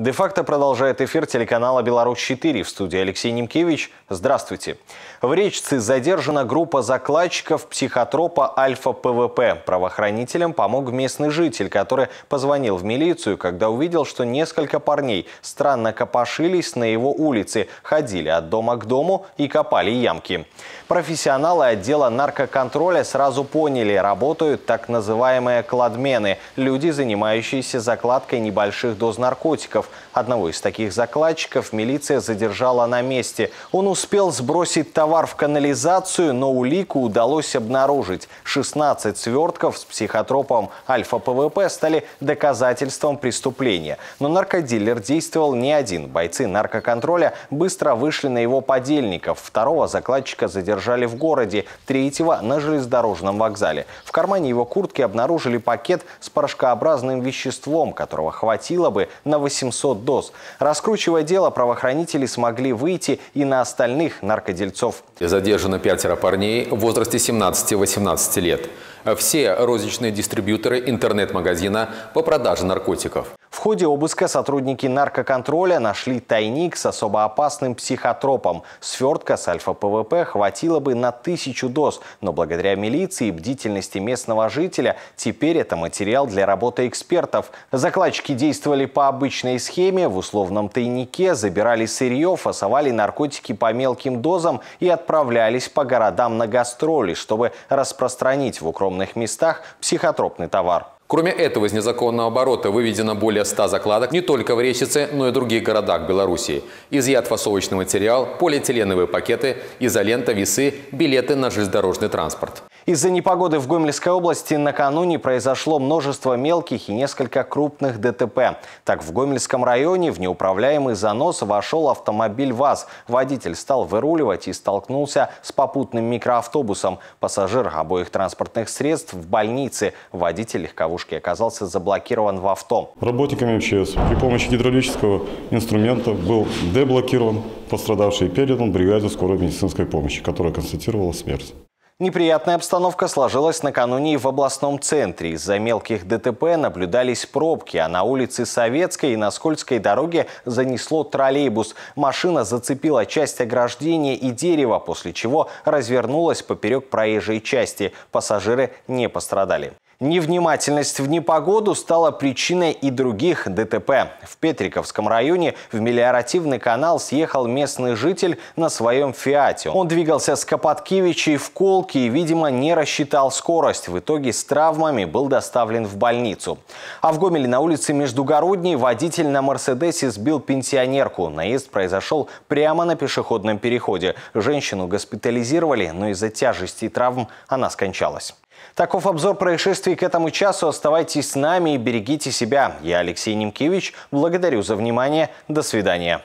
Де-факто продолжает эфир телеканала «Беларусь-4» в студии Алексей Немкевич. Здравствуйте. В Речце задержана группа закладчиков психотропа Альфа-ПВП. Правоохранителям помог местный житель, который позвонил в милицию, когда увидел, что несколько парней странно копошились на его улице, ходили от дома к дому и копали ямки. Профессионалы отдела наркоконтроля сразу поняли, работают так называемые кладмены – люди, занимающиеся закладкой небольших доз наркотиков. Одного из таких закладчиков милиция задержала на месте. Он успел сбросить товар в канализацию, но улику удалось обнаружить. 16 свертков с психотропом альфа-ПВП стали доказательством преступления. Но наркодилер действовал не один. Бойцы наркоконтроля быстро вышли на его подельников. Второго закладчика задержали в городе, третьего на железнодорожном вокзале. В кармане его куртки обнаружили пакет с порошкообразным веществом, которого хватило бы на 800 доз. Раскручивая дело, правоохранители смогли выйти и на остальных наркодельцов. Задержано пятеро парней в возрасте 17-18 лет. Все розничные дистрибьюторы интернет-магазина по продаже наркотиков. Ходе обыска сотрудники наркоконтроля нашли тайник с особо опасным психотропом. Свертка с альфа-ПВП хватило бы на тысячу доз, но благодаря милиции и бдительности местного жителя теперь это материал для работы экспертов. Закладчики действовали по обычной схеме, в условном тайнике забирали сырье, фасовали наркотики по мелким дозам и отправлялись по городам на гастроли, чтобы распространить в укромных местах психотропный товар. Кроме этого, из незаконного оборота выведено более 100 закладок не только в Речице, но и в других городах Беларуси. Изъят фасовочный материал, полиэтиленовые пакеты, изолента, весы, билеты на железнодорожный транспорт. Из-за непогоды в Гомельской области накануне произошло множество мелких и несколько крупных ДТП. Так, в Гомельском районе в неуправляемый занос вошел автомобиль ВАЗ. Водитель стал выруливать и столкнулся с попутным микроавтобусом. Пассажир обоих транспортных средств в больнице. Водитель легковушки оказался заблокирован в авто. Работниками МЧС при помощи гидравлического инструмента был деблокирован пострадавший и передан бригаде скорой медицинской помощи, которая констатировала смерть. Неприятная обстановка сложилась накануне и в областном центре. Из-за мелких ДТП наблюдались пробки, а на улице Советской и на Скользкой дороге занесло троллейбус. Машина зацепила часть ограждения и дерева, после чего развернулась поперек проезжей части. Пассажиры не пострадали. Невнимательность в непогоду стала причиной и других ДТП. В Петриковском районе в мелиоративный канал съехал местный житель на своем «Фиате». Он двигался с Капаткевичей в Колки и, видимо, не рассчитал скорость. В итоге с травмами был доставлен в больницу. А в Гомеле на улице Междугородней водитель на «Мерседесе» сбил пенсионерку. Наезд произошел прямо на пешеходном переходе. Женщину госпитализировали, но из-за тяжести травм она скончалась. Таков обзор происшествий к этому часу. Оставайтесь с нами и берегите себя. Я Алексей Немкевич. Благодарю за внимание. До свидания.